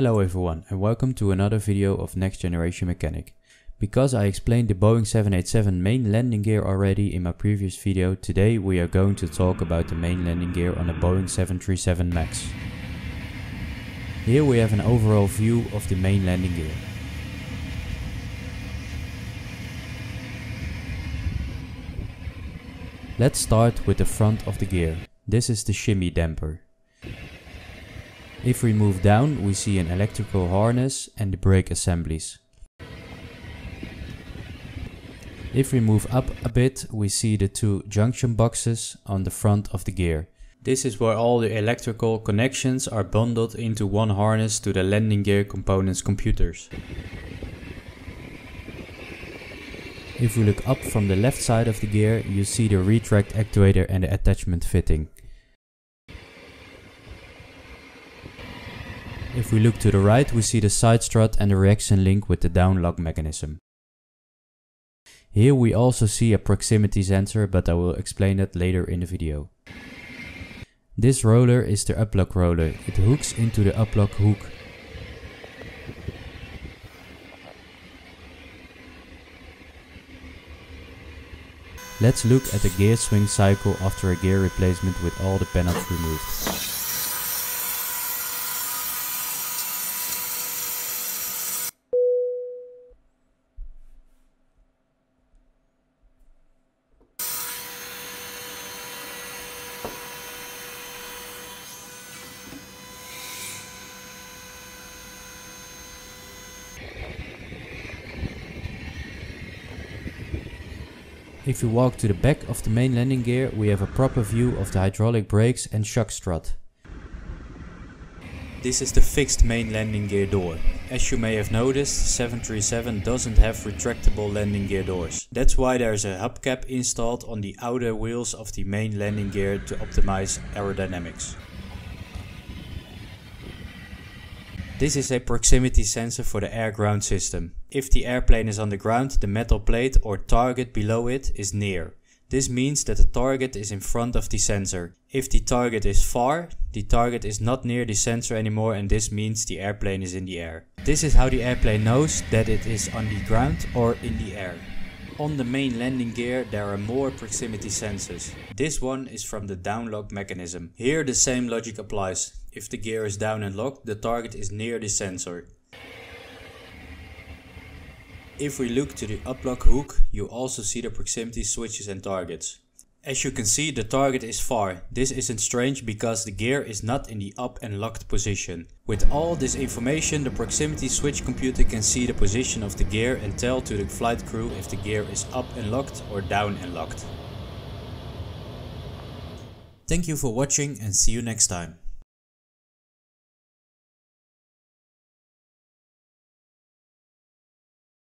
Hello everyone and welcome to another video of Next Generation Mechanic. Because I explained the Boeing 787 main landing gear already in my previous video, today we are going to talk about the main landing gear on the Boeing 737 MAX. Here we have an overall view of the main landing gear. Let's start with the front of the gear. This is the shimmy damper. If we move down we see an electrical harness and the brake assemblies. If we move up a bit we see the two junction boxes on the front of the gear. This is where all the electrical connections are bundled into one harness to the landing gear components computers. If we look up from the left side of the gear you see the retract actuator and the attachment fitting. If we look to the right we see the side strut and the reaction link with the down lock mechanism. Here we also see a proximity sensor but I will explain that later in the video. This roller is the uplock roller, it hooks into the uplock hook. Let's look at the gear swing cycle after a gear replacement with all the panels removed. If we walk to the back of the main landing gear we have a proper view of the hydraulic brakes and shock strut. This is the fixed main landing gear door. As you may have noticed, 737 doesn't have retractable landing gear doors. That's why there's a hubcap installed on the outer wheels of the main landing gear to optimize aerodynamics. This is a proximity sensor for the air-ground system. If the airplane is on the ground, the metal plate or target below it is near. This means that the target is in front of the sensor. If the target is far, the target is not near the sensor anymore and this means the airplane is in the air. This is how the airplane knows that it is on the ground or in the air. On the main landing gear there are more proximity sensors. This one is from the down lock mechanism. Here the same logic applies. If the gear is down and locked, the target is near the sensor. If we look to the uplock hook, you also see the proximity switches and targets. As you can see the target is far. This isn't strange because the gear is not in the up and locked position. With all this information the proximity switch computer can see the position of the gear and tell to the flight crew if the gear is up and locked or down and locked. Thank you for watching and see you next time.